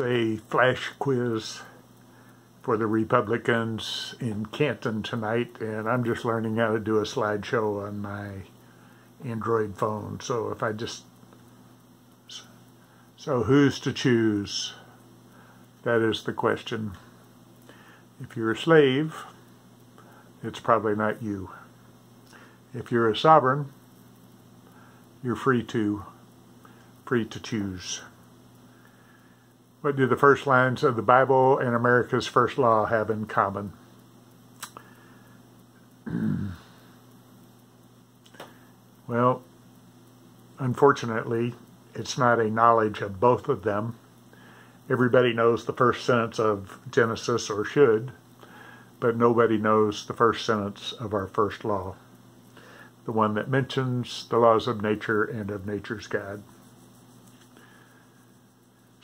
a flash quiz for the Republicans in Canton tonight, and I'm just learning how to do a slideshow on my Android phone. So if I just so who's to choose? That is the question. If you're a slave, it's probably not you. If you're a sovereign, you're free to free to choose. What do the first lines of the Bible and America's first law have in common? well, unfortunately, it's not a knowledge of both of them. Everybody knows the first sentence of Genesis, or should, but nobody knows the first sentence of our first law, the one that mentions the laws of nature and of nature's God.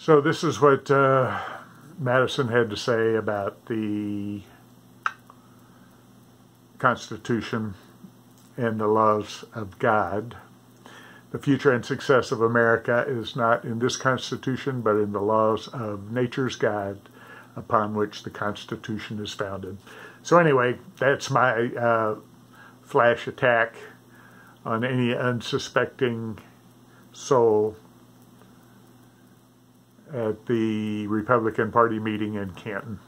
So this is what uh, Madison had to say about the Constitution and the laws of God. The future and success of America is not in this Constitution, but in the laws of nature's God upon which the Constitution is founded. So anyway, that's my uh, flash attack on any unsuspecting soul at the Republican Party meeting in Canton.